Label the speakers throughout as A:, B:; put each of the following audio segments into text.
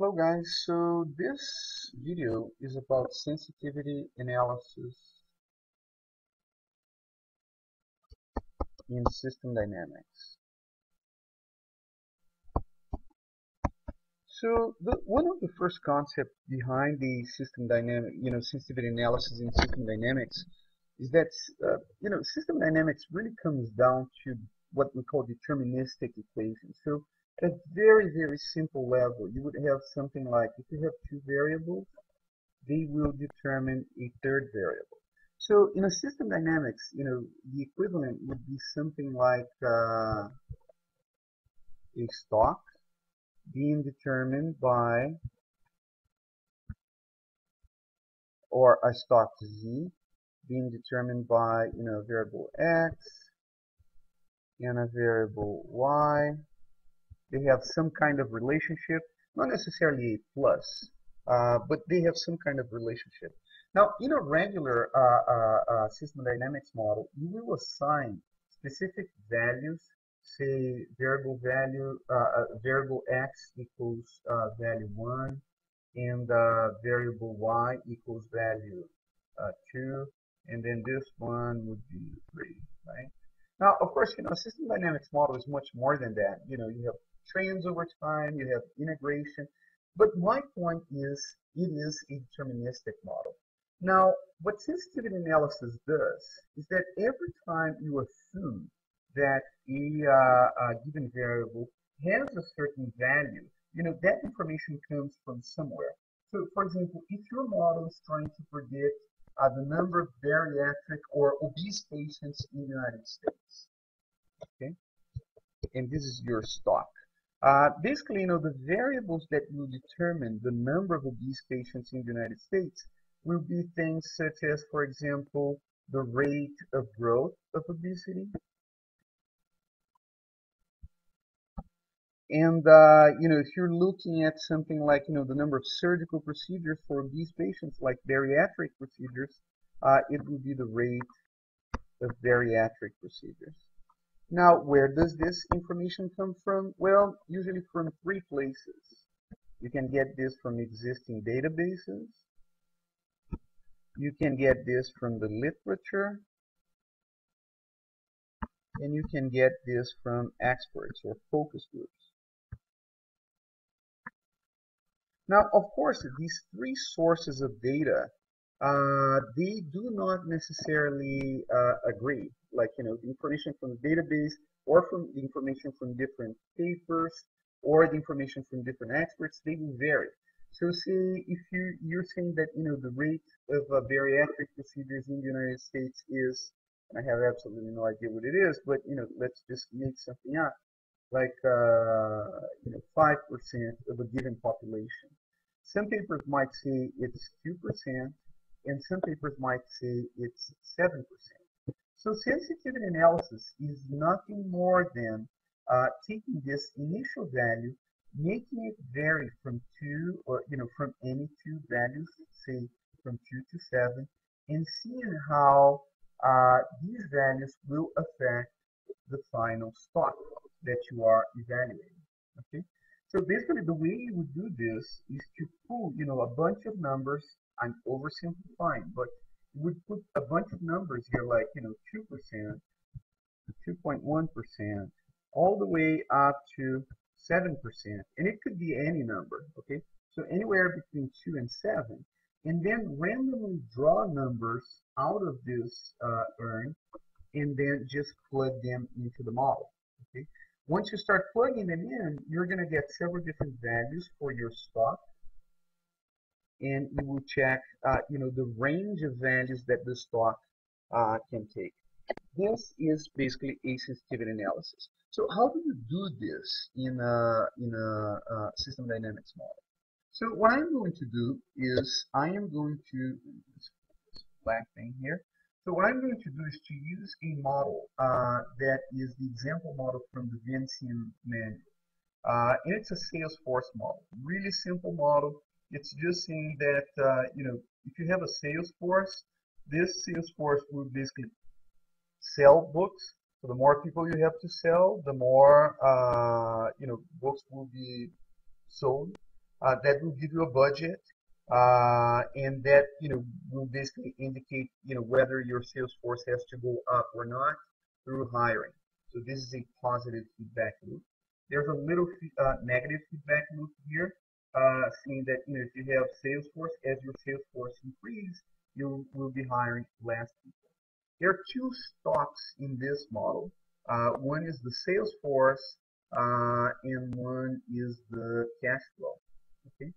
A: Hello guys, so this video is about sensitivity analysis in system dynamics. So the, one of the first concepts behind the system dynamic, you know, sensitivity analysis in system dynamics is that, uh, you know, system dynamics really comes down to what we call deterministic equations. So at a very, very simple level, you would have something like, if you have two variables, they will determine a third variable. So in a system dynamics, you know, the equivalent would be something like uh, a stock being determined by, or a stock z being determined by, you know, variable x and a variable y they have some kind of relationship, not necessarily a plus, uh, but they have some kind of relationship. Now, in a regular uh, uh, uh system dynamics model, you will assign specific values, say variable value, uh, uh, variable x equals value 1, and variable y equals value 2, and then this one would be 3, right? Now, of course, you know, system dynamics model is much more than that. You know, you have trends over time, you have integration. But my point is, it is a deterministic model. Now, what sensitivity analysis does is that every time you assume that a, uh, a given variable has a certain value, you know, that information comes from somewhere. So, for example, if your model is trying to predict uh, the number of bariatric or obese patients in the United States, and this is your stock, uh, basically, you know, the variables that will determine the number of obese patients in the United States will be things such as, for example, the rate of growth of obesity. And, uh, you know, if you're looking at something like, you know, the number of surgical procedures for obese patients, like bariatric procedures, uh, it will be the rate of bariatric procedures. Now, where does this information come from? Well, usually from three places. You can get this from existing databases. You can get this from the literature. And you can get this from experts or focus groups. Now, of course, these three sources of data, uh, they do not necessarily uh, agree like you know the information from the database or from the information from different papers or the information from different experts, they will vary. So say if you, you're saying that you know the rate of uh, bariatric procedures in the United States is, and I have absolutely no idea what it is, but you know let's just make something up, like uh, you know five percent of a given population. Some papers might say it's two percent, and some papers might say it's seven percent. So sensitivity analysis is nothing more than uh, taking this initial value, making it vary from two or you know from any two values, say from two to seven, and seeing how uh, these values will affect the final stock that you are evaluating. Okay. So basically, the way you would do this is to pull, you know, a bunch of numbers. I'm oversimplifying, but you would put a bunch of numbers here like, you know, 2%, 2.1%, all the way up to 7%. And it could be any number, okay? So anywhere between 2 and 7. And then randomly draw numbers out of this uh, urn and then just plug them into the model, okay? Once you start plugging them in, you're going to get several different values for your stock and you will check, uh, you know, the range of values that the stock uh, can take. This is basically a sensitivity analysis. So how do you do this in a, in a, a system dynamics model? So what I'm going to do is I am going to, this black thing here, so what I'm going to do is to use a model uh, that is the example model from the Vensim manual. Uh, and it's a Salesforce model. Really simple model. It's just saying that, uh, you know, if you have a sales force, this sales force will basically sell books. So the more people you have to sell, the more, uh, you know, books will be sold. uh, that will give you a budget, uh, and that you know will basically indicate you know whether your sales force has to go up or not through hiring. So this is a positive feedback loop. There's a little uh, negative feedback loop here, uh, saying that you know if you have sales force, as your sales force increase, you will be hiring less people. There are two stocks in this model. Uh, one is the sales force, uh, and one is the cash flow. Okay,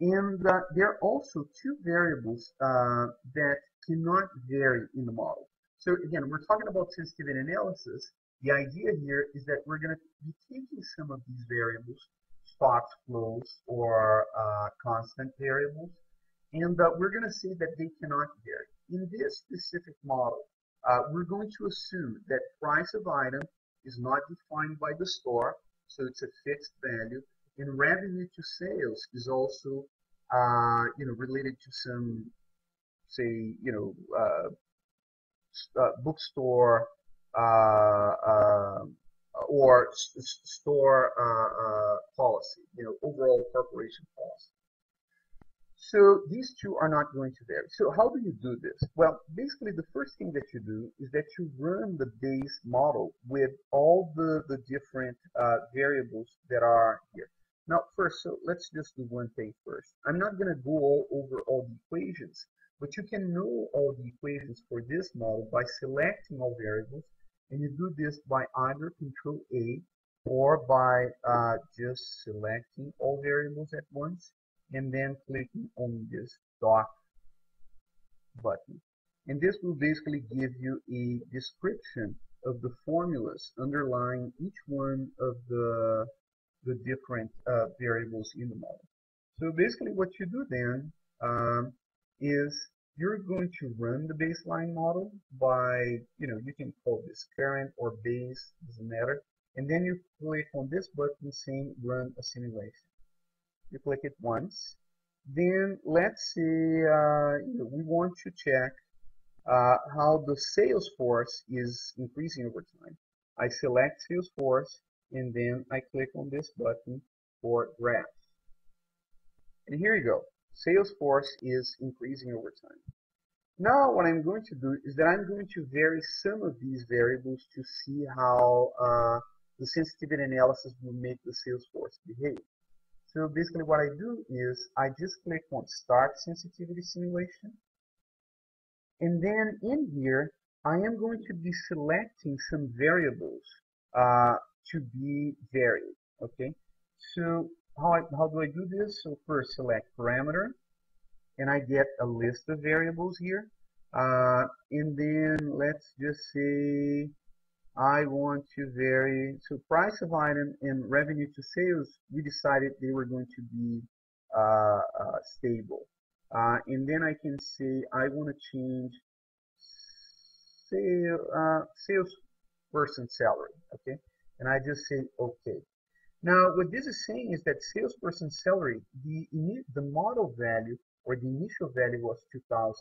A: and uh, there are also two variables uh, that cannot vary in the model. So again, we're talking about sensitivity analysis. The idea here is that we're going to be taking some of these variables, stocks, flows, or uh, constant variables, and uh, we're going to say that they cannot vary. In this specific model, uh, we're going to assume that price of item is not defined by the store, so it's a fixed value, and revenue to sales is also, uh, you know, related to some, say, you know, uh, uh bookstore uh, um, or store uh, policy, you know, overall corporation policy. So these two are not going to vary. So how do you do this? Well, basically the first thing that you do is that you run the base model with all the, the different uh, variables that are here. Now first, so let's just do one thing first. I'm not going to go all over all the equations, but you can know all the equations for this model by selecting all variables, and you do this by either Control A or by uh, just selecting all variables at once and then clicking on this doc button. And this will basically give you a description of the formulas underlying each one of the, the different uh, variables in the model. So basically what you do then um, is you're going to run the baseline model by, you know, you can call this current or base, doesn't matter. And then you click on this button saying run a simulation you click it once. Then let's see, uh, we want to check uh, how the sales force is increasing over time. I select Salesforce and then I click on this button for graph. And here you go. Salesforce is increasing over time. Now what I'm going to do is that I'm going to vary some of these variables to see how uh, the sensitivity analysis will make the Salesforce behave. So basically what I do is I just click on Start Sensitivity Simulation. And then in here, I am going to be selecting some variables uh, to be varied. Okay, so how, I, how do I do this? So first select parameter, and I get a list of variables here. Uh, and then let's just say I want to vary, so price of item and revenue to sales, we decided they were going to be uh, uh, stable. Uh, and then I can say I want to change sale, uh, sales person salary, okay? And I just say okay. Now, what this is saying is that salesperson salary, the, the model value or the initial value was 2000.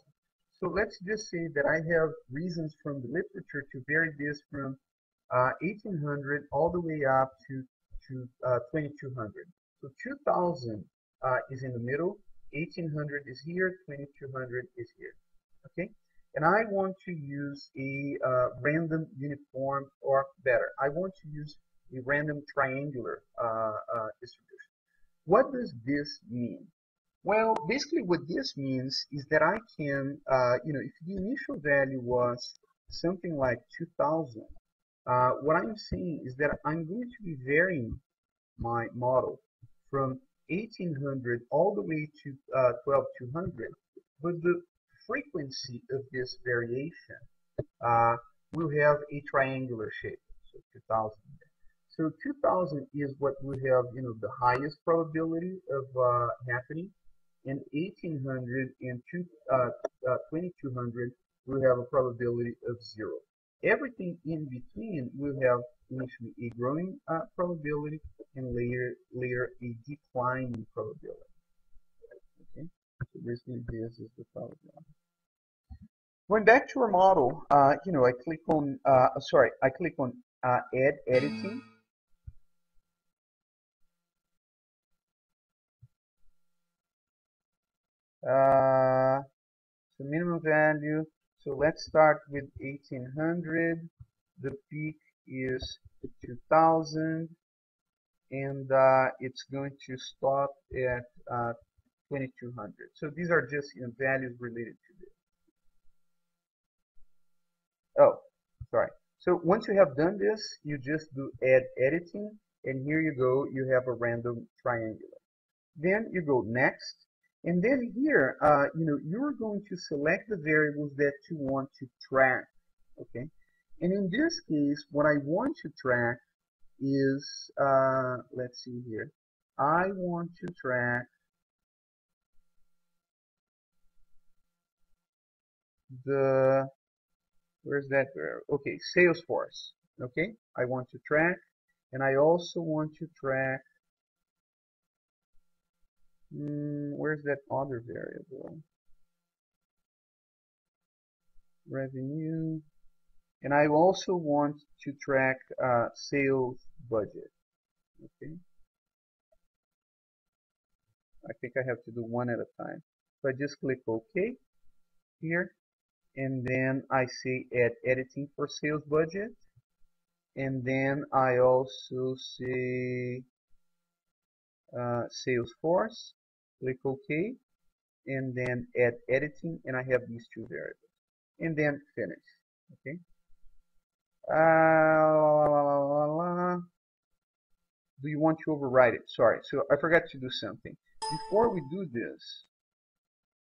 A: So let's just say that I have reasons from the literature to vary this from uh, 1800 all the way up to, to uh, 2200. So 2000 uh, is in the middle, 1800 is here, 2200 is here. Okay? And I want to use a uh, random uniform, or better, I want to use a random triangular uh, uh, distribution. What does this mean? Well, basically what this means is that I can, you know, if the initial value was something like 2000, uh, what I'm saying is that I'm going to be varying my model from 1800 all the way to uh, 12200, but the frequency of this variation uh, will have a triangular shape, so 2000. So 2000 is what will have, you know, the highest probability of uh, happening, and 1800 and two, 2200 uh, will have a probability of zero. Everything in between will have initially a growing uh, probability and later later a declining probability. Basically this is the probability. Going back to our model, uh, you know, I click on, uh, sorry, I click on uh, Add Editing. Uh, so minimum value. So let's start with 1800. The peak is 2000 and uh, it's going to stop at uh, 2200. So these are just you know, values related to this. Oh, sorry. So once you have done this, you just do add editing, and here you go, you have a random triangular. Then you go next, and then here, uh, you know, you're going to select the variables that you want to track, okay? And in this case, what I want to track is, uh, let's see here, I want to track the, where's that variable? Okay, Salesforce, okay? I want to track, and I also want to track Mm, where's that other variable? Revenue. And I also want to track uh, sales budget. Okay. I think I have to do one at a time. So I just click OK here. And then I say add editing for sales budget. And then I also see uh, Salesforce click OK and then add editing and I have these two variables. And then finish okay? Uh, la, la, la, do you want to override it? Sorry so I forgot to do something. Before we do this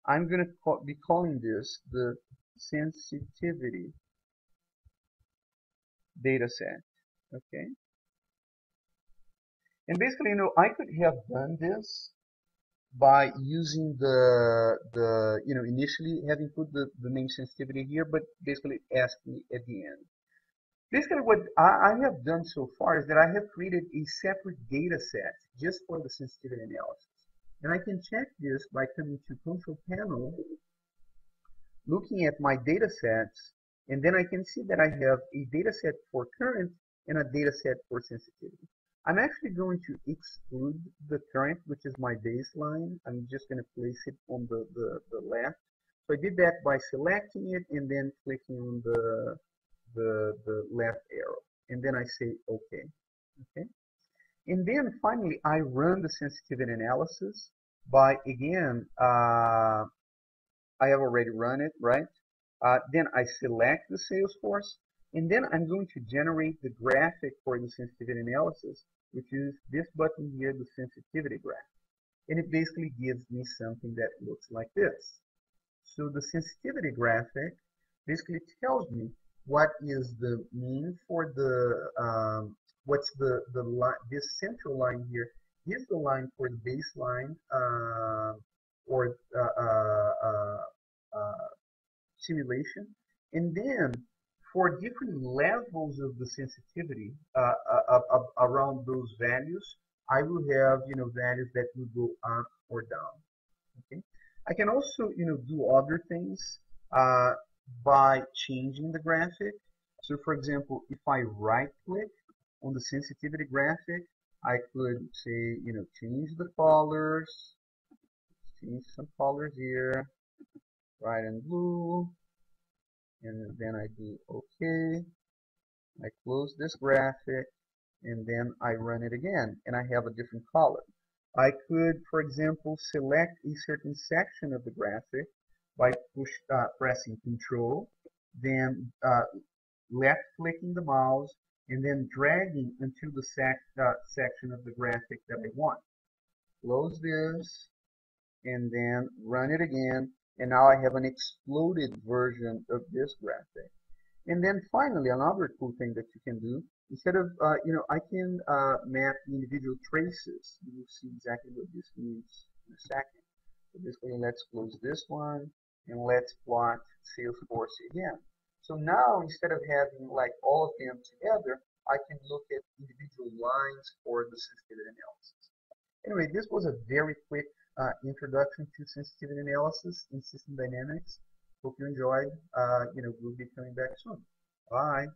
A: I'm gonna call, be calling this the sensitivity data set okay? And basically you know I could have done this by using the the you know initially having put the, the name sensitivity here but basically ask me at the end. Basically what I, I have done so far is that I have created a separate data set just for the sensitivity analysis. And I can check this by coming to control panel looking at my data sets and then I can see that I have a data set for current and a data set for sensitivity I'm actually going to exclude the current, which is my baseline. I'm just going to place it on the, the, the left. So I did that by selecting it and then clicking on the, the, the left arrow. And then I say OK. Okay. And then finally, I run the sensitivity analysis by, again, uh, I have already run it, right? Uh, then I select the Salesforce and then I'm going to generate the graphic for the sensitivity analysis, which is this button here, the sensitivity graph. And it basically gives me something that looks like this. So the sensitivity graphic basically tells me what is the mean for the, um, what's the, the line, this central line here is the line for the baseline uh, or uh, uh, uh, simulation. And then for different levels of the sensitivity around those values, I will have you know values that will go up or down. Okay, I can also you know do other things uh, by changing the graphic. So for example, if I right click on the sensitivity graphic, I could say you know change the colors, change some colors here, white and blue, and then I do OK. I close this graphic and then I run it again and I have a different color. I could, for example, select a certain section of the graphic by push, uh, pressing Control, then uh, left clicking the mouse, and then dragging into the sec uh, section of the graphic that I want. Close this, and then run it again, and now I have an exploded version of this graphic. And then finally, another cool thing that you can do, instead of, uh, you know, I can uh, map individual traces. You will see exactly what this means in a second. So basically, let's close this one, and let's plot Salesforce again. So now, instead of having like all of them together, I can look at individual lines for the sensitivity analysis. Anyway, this was a very quick uh, introduction to sensitivity analysis in system dynamics. Hope you enjoyed. Uh, you know, we'll be coming back soon. Bye.